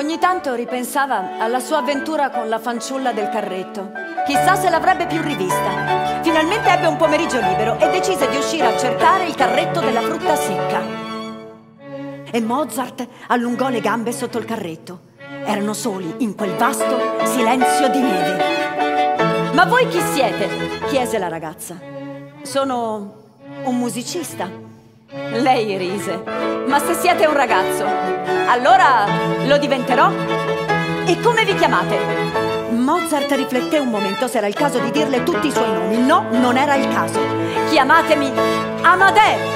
Ogni tanto ripensava alla sua avventura con la fanciulla del carretto. Chissà se l'avrebbe più rivista. Finalmente ebbe un pomeriggio libero e decise di uscire a cercare il carretto della frutta secca. E Mozart allungò le gambe sotto il carretto. Erano soli in quel vasto silenzio di neve. Ma voi chi siete? chiese la ragazza. Sono un musicista. Lei rise. Ma se siete un ragazzo, allora lo diventerò? E come vi chiamate? Mozart rifletté un momento se era il caso di dirle tutti i suoi nomi. No, non era il caso. Chiamatemi Amadè!